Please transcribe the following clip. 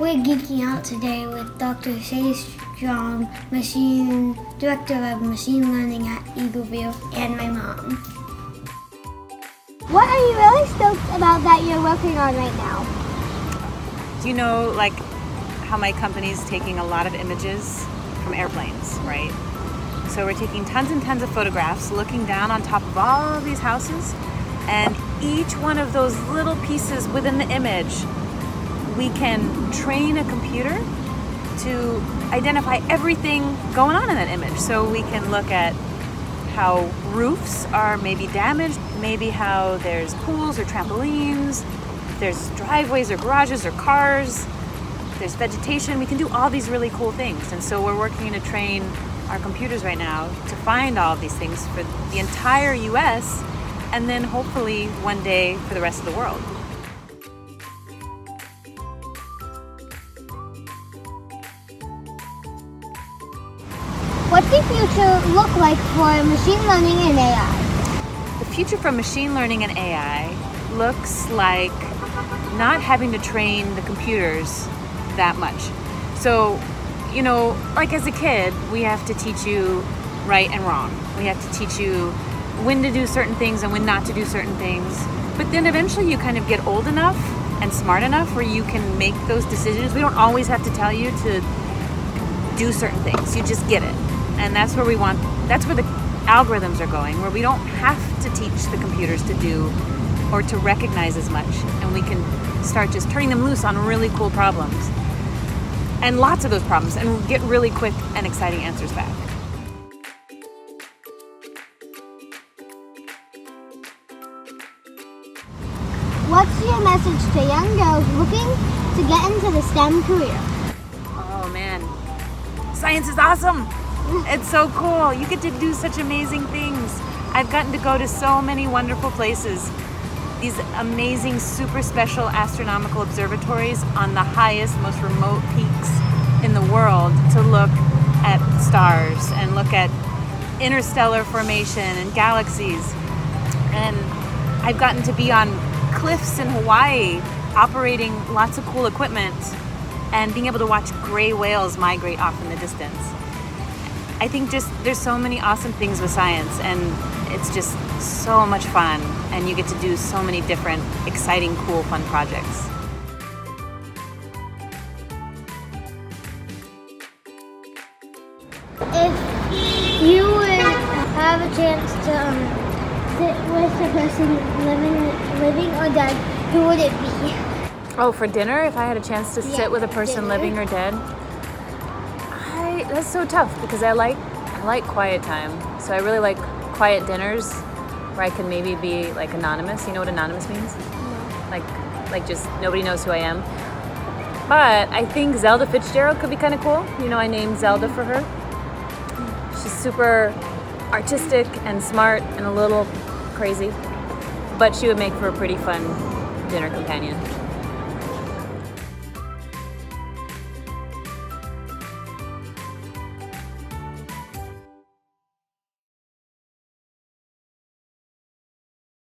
We're geeking out today with Dr. Shay Strong, machine director of machine learning at Eagleview, and my mom. What are you really stoked about that you're working on right now? Do you know like how my company's taking a lot of images from airplanes, right? So we're taking tons and tons of photographs, looking down on top of all of these houses, and each one of those little pieces within the image, we can train a computer to identify everything going on in that image. So we can look at how roofs are maybe damaged, maybe how there's pools or trampolines, there's driveways or garages or cars, there's vegetation. We can do all these really cool things. And so we're working to train our computers right now to find all of these things for the entire US and then hopefully one day for the rest of the world. What's the future look like for machine learning and AI? The future for machine learning and AI looks like not having to train the computers that much. So, you know, like as a kid, we have to teach you right and wrong. We have to teach you when to do certain things and when not to do certain things. But then eventually you kind of get old enough and smart enough where you can make those decisions. We don't always have to tell you to do certain things. You just get it. And that's where we want that's where the algorithms are going, where we don't have to teach the computers to do or to recognize as much and we can start just turning them loose on really cool problems and lots of those problems and get really quick and exciting answers back. What's your message to young girls looking to get into the STEM career? Oh man, science is awesome. It's so cool. You get to do such amazing things. I've gotten to go to so many wonderful places. These amazing, super special astronomical observatories on the highest, most remote peaks in the world to look at stars and look at interstellar formation and galaxies. And I've gotten to be on cliffs in Hawaii operating lots of cool equipment and being able to watch gray whales migrate off in the distance. I think just there's so many awesome things with science and it's just so much fun and you get to do so many different exciting cool fun projects. If you would have a chance to um, sit with a person living, living or dead, who would it be? Oh, for dinner, if I had a chance to Yeah, sit with a person dinner. living or dead, I that's so tough because I like I like quiet time. So I really like quiet dinners where I can maybe be like anonymous. You know what anonymous means? Like like just nobody knows who I am. But I think Zelda Fitzgerald could be kind of cool. You know, I named Zelda for her. Mm-hmm. She's super artistic and smart and a little crazy, but she would make for a pretty fun dinner companion.